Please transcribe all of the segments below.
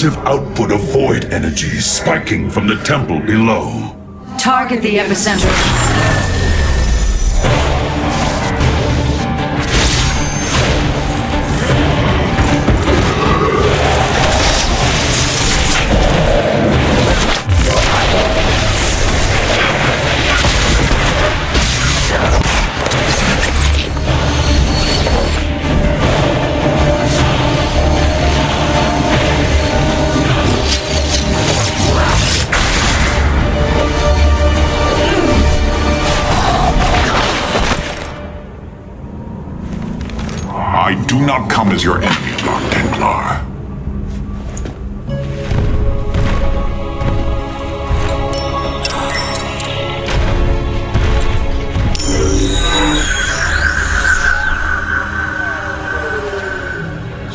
massive output of void energy spiking from the temple below. Target the epicenter. Come as your enemy, Dark Templar.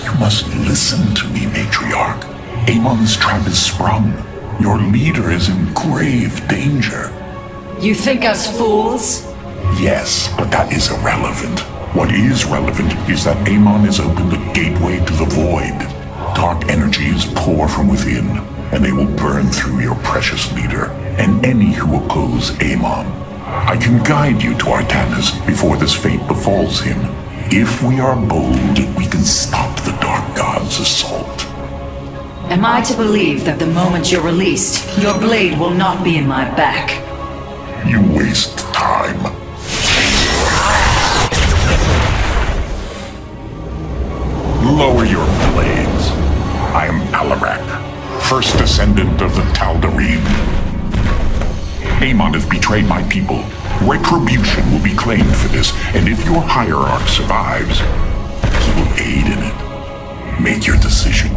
You must listen to me, Matriarch. Amon's trap is sprung. Your leader is in grave danger. You think us fools? Yes, but that is irrelevant. What is relevant is that Amon has opened a gateway to the void. Dark energies pour from within, and they will burn through your precious leader and any who oppose Amon. I can guide you to Artanis before this fate befalls him. If we are bold, we can stop the Dark God's assault. Am I to believe that the moment you're released, your blade will not be in my back? You waste time. Lower your blades. I am Alarak, first descendant of the Tal'Darim. Amon has betrayed my people. Retribution will be claimed for this, and if your hierarch survives, he will aid in it. Make your decision.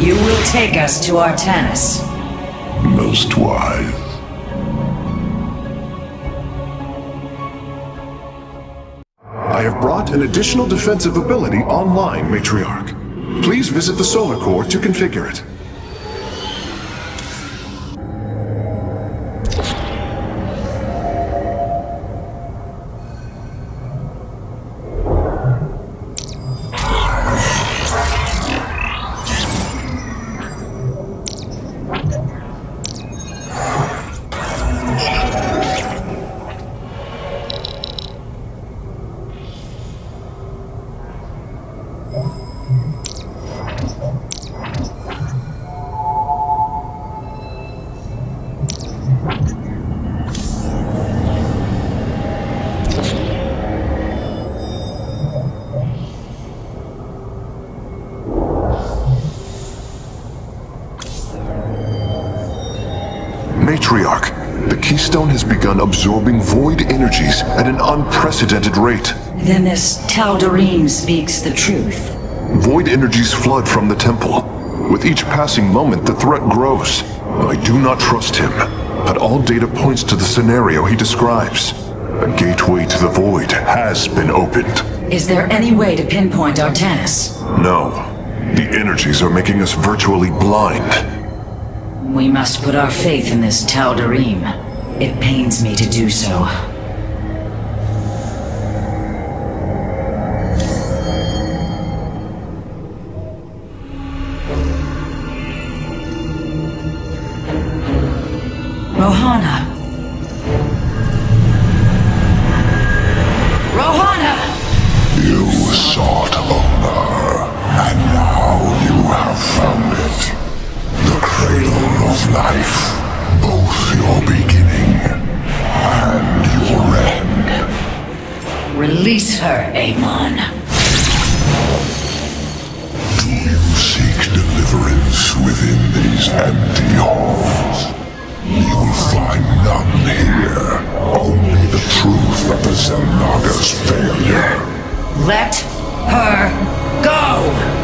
You will take us to Artanis. Most wise. Brought an additional defensive ability online, Matriarch. Please visit the Solar Core to configure it. Begun absorbing void energies at an unprecedented rate. Then this Tal'Darim speaks the truth. Void energies flood from the temple. With each passing moment, the threat grows. I do not trust him, but all data points to the scenario he describes. A gateway to the void has been opened. Is there any way to pinpoint Artanis? No. The energies are making us virtually blind. We must put our faith in this Tal'Darim. It pains me to do so. Rohana! Let her go!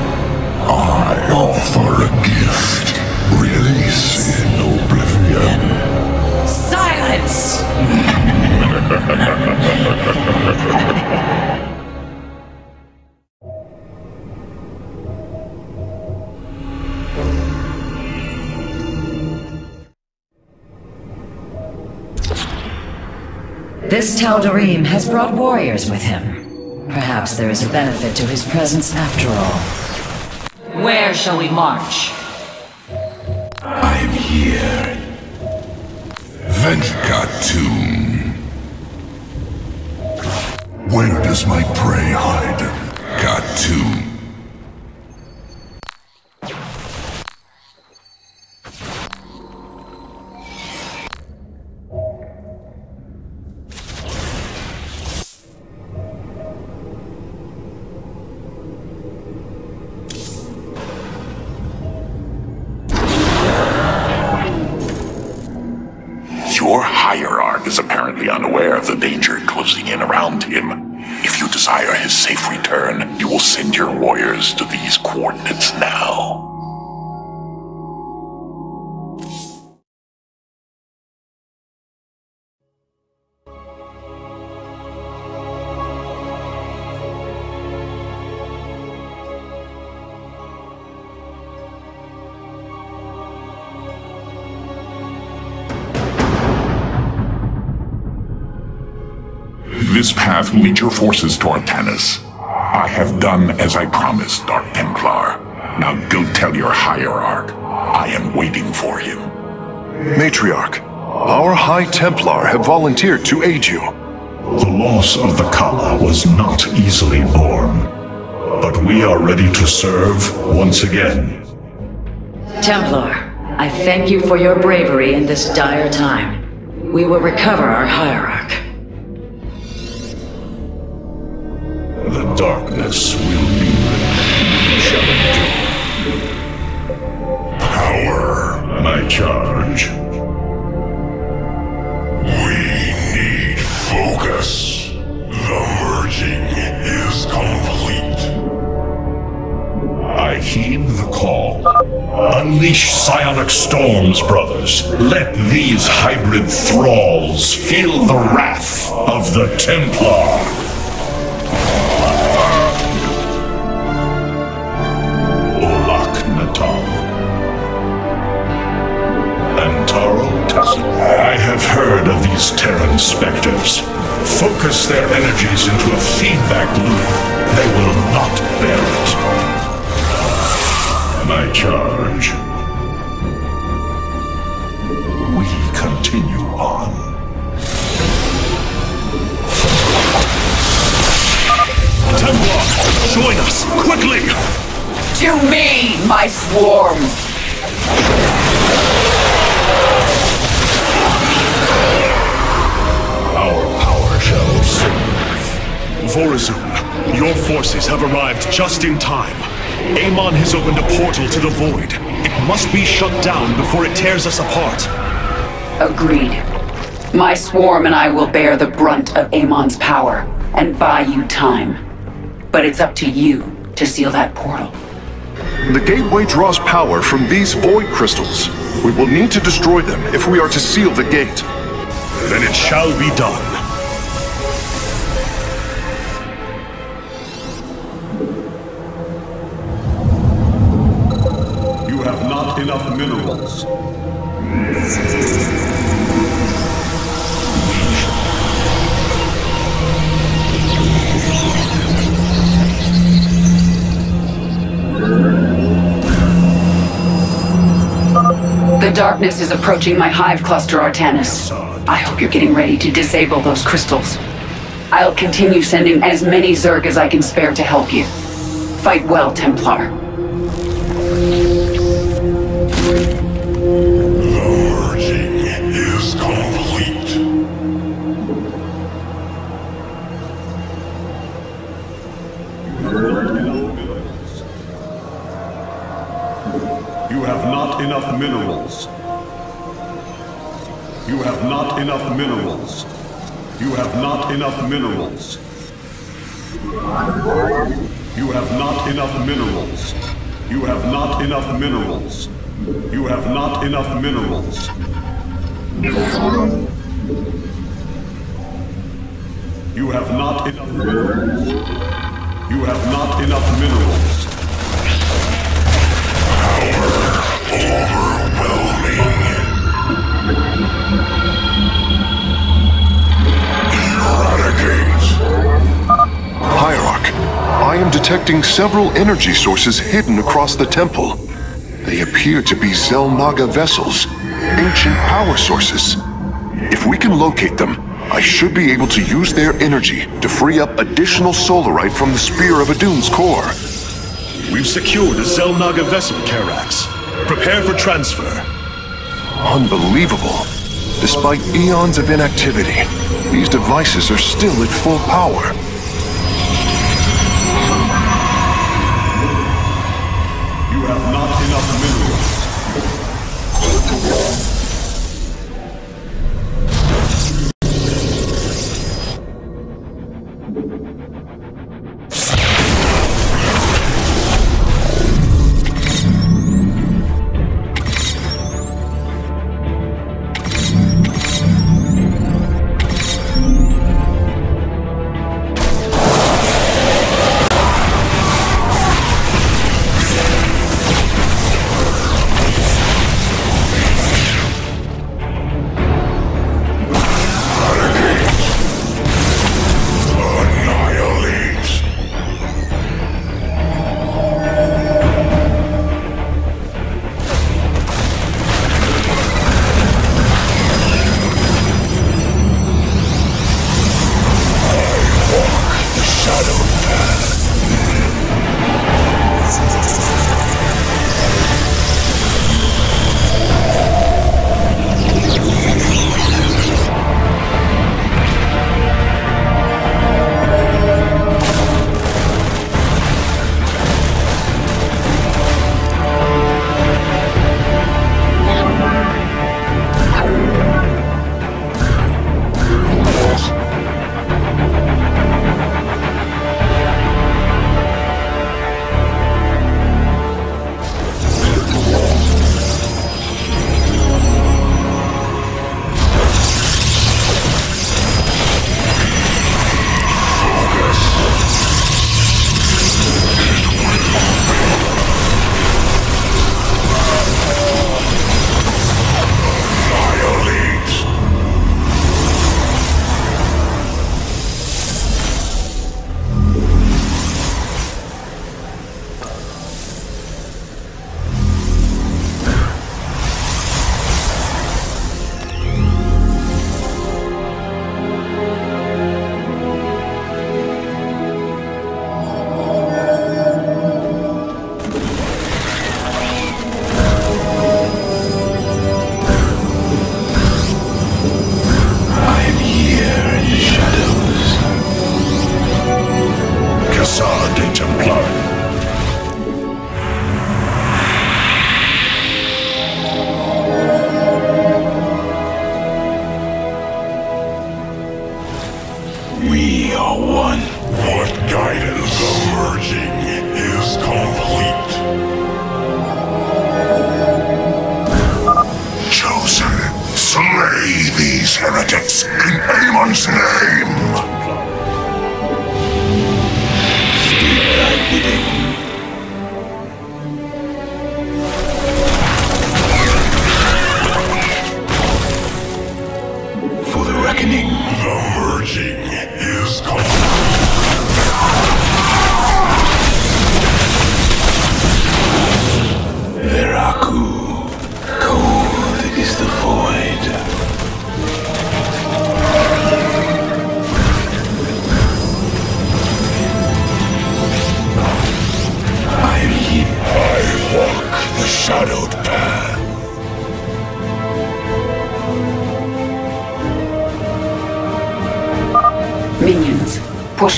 I offer a gift. Release in oblivion. Silence! This Tal'Darim has brought warriors with him. Perhaps there is a benefit to his presence after all. Where shall we march? I am here. Venjika tomb. Where does my prey hide? Khatum. This path will lead your forces to Artanis. I have done as I promised, Dark Templar. Now go tell your hierarch. I am waiting for him. Matriarch, our High Templar have volunteered to aid you. The loss of the Khala was not easily borne. But we are ready to serve once again. Templar, I thank you for your bravery in this dire time. We will recover our hierarch. Darkness will be endure. Power. My charge. We need focus. The merging is complete. I heed the call. Unleash psionic storms, brothers. Let these hybrid thralls feel the wrath of the Templar. These Terran specters. Focus their energies into a feedback loop. They will not bear it. My charge. We continue on. Templar, join us, quickly! To me, my swarm! Vorazun, your forces have arrived just in time. Amon has opened a portal to the Void. It must be shut down before it tears us apart. Agreed. My swarm and I will bear the brunt of Amon's power and buy you time. But it's up to you to seal that portal. The gateway draws power from these void crystals. We will need to destroy them if we are to seal the gate. Then it shall be done. Darkness is approaching my hive cluster, Artanis. I hope you're getting ready to disable those crystals. I'll continue sending as many Zerg as I can spare to help you. Fight well, Templar. Enough minerals. You have not enough minerals. You have not enough minerals. Hierarch, I am detecting several energy sources hidden across the temple. They appear to be Xel'Naga vessels, ancient power sources. If we can locate them, I should be able to use their energy to free up additional solarite from the Spear of Adun's core. We've secured a Xel'Naga vessel, Karax. Prepare for transfer. Unbelievable. Despite eons of inactivity, these devices are still at full power.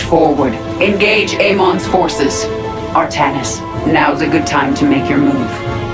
Forward. Engage Amon's forces. Artanis, now's a good time to make your move.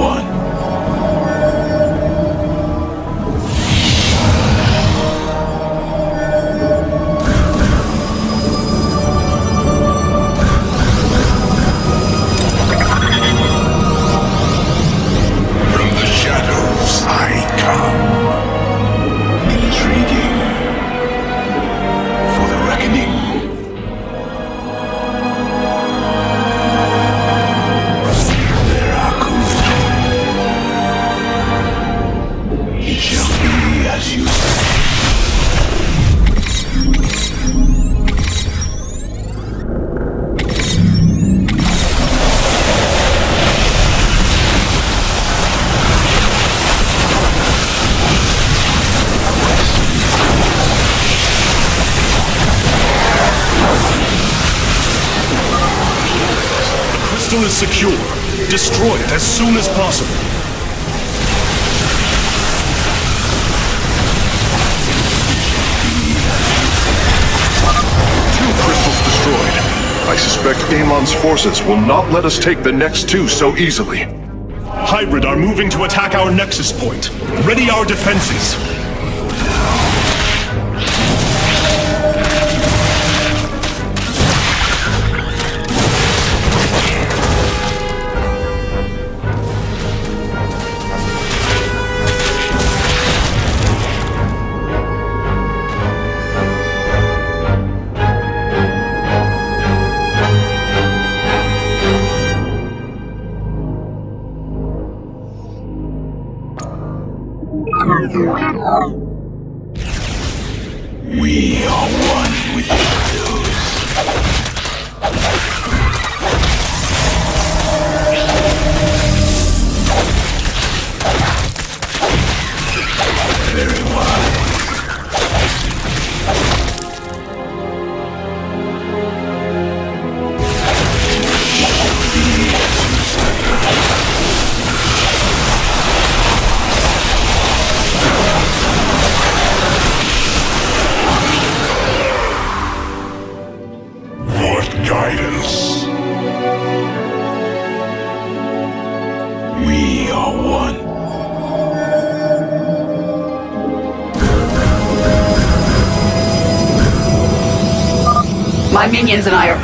One. Secure. Destroy it as soon as possible. Two crystals destroyed. I suspect Amon's forces will not let us take the next two so easily. Hybrid are moving to attack our nexus point. Ready our defenses.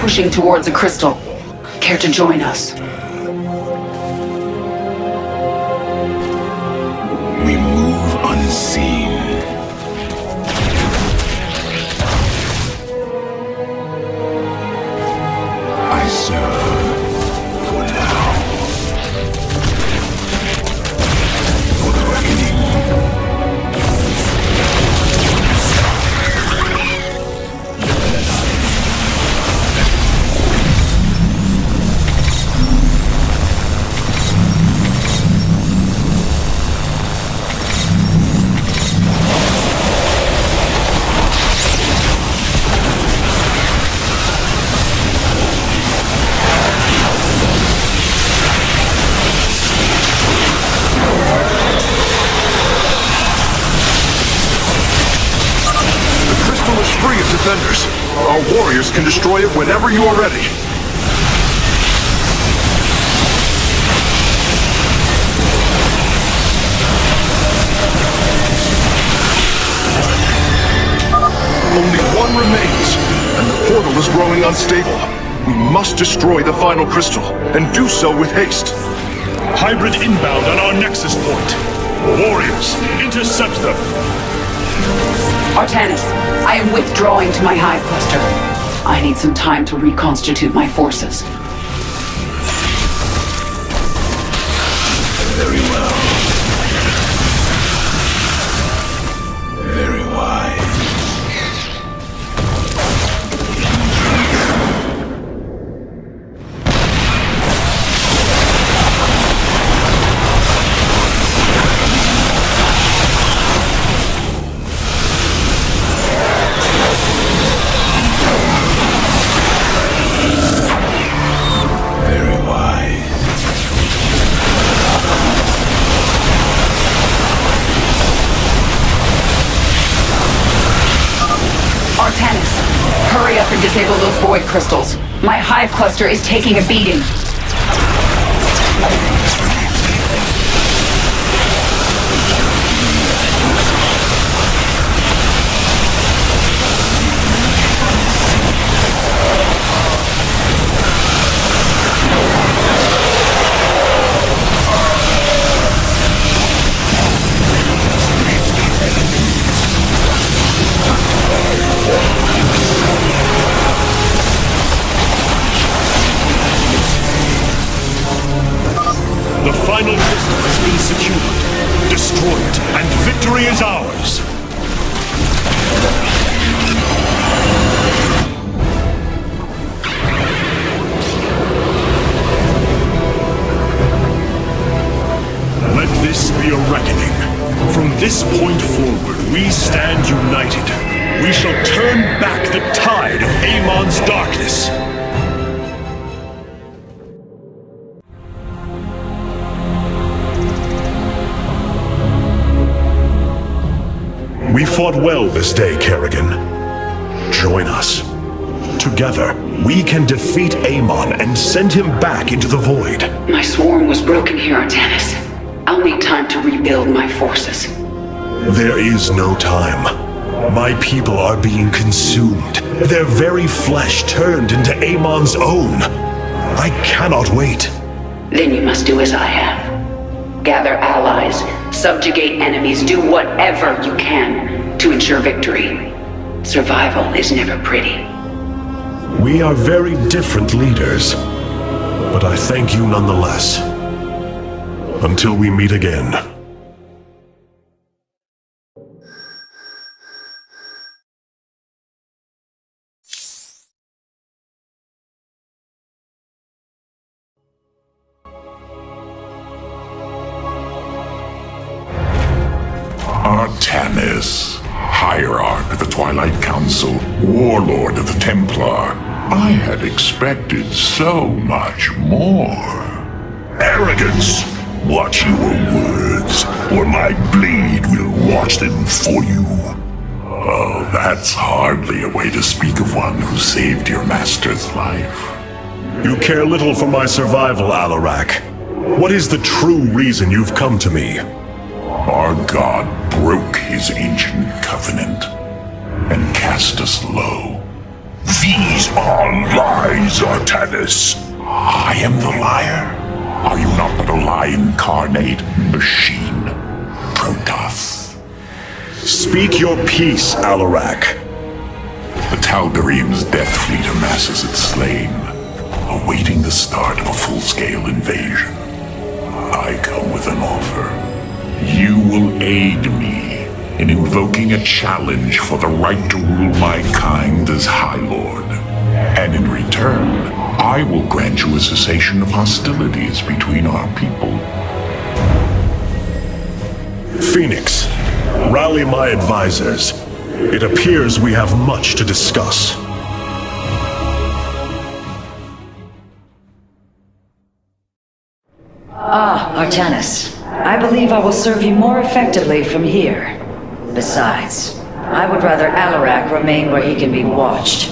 Pushing towards a crystal. Care to join us? deploy it whenever you are ready. Only one remains, and the portal is growing unstable. We must destroy the final crystal, and do so with haste. Hybrid inbound on our nexus point. Warriors, intercept them! Artanis, I am withdrawing to my hive cluster. I need some time to reconstitute my forces. Void crystals. My hive cluster is taking a beating. Victory is ours. Well this day, Kerrigan. Join us. Together, we can defeat Amon and send him back into the void. My swarm was broken here, Artanis. I'll need time to rebuild my forces. There is no time. My people are being consumed. Their very flesh turned into Amon's own. I cannot wait. Then you must do as I have. Gather allies, subjugate enemies, do whatever you can to ensure victory. Survival is never pretty. We are very different leaders, but I thank you nonetheless. Until we meet again. I had expected so much more. Arrogance! Watch your words, or my blade will watch them for you. Oh, that's hardly a way to speak of one who saved your master's life. You care little for my survival, Alarak. What is the true reason you've come to me? Our god broke his ancient covenant and cast us low. These are lies, Artanis. I am the liar. Are you not but a lie incarnate, machine? Protoss. Speak your piece, Alarak. The Tal'Darim's death fleet amasses its slain, awaiting the start of a full-scale invasion. I come with an offer. You will aid me in invoking a challenge for the right to rule my kind as High Lord. And in return, I will grant you a cessation of hostilities between our people. Phoenix, rally my advisors. It appears we have much to discuss. Ah, Artanis. I believe I will serve you more effectively from here. Besides, I would rather Alarak remain where he can be watched.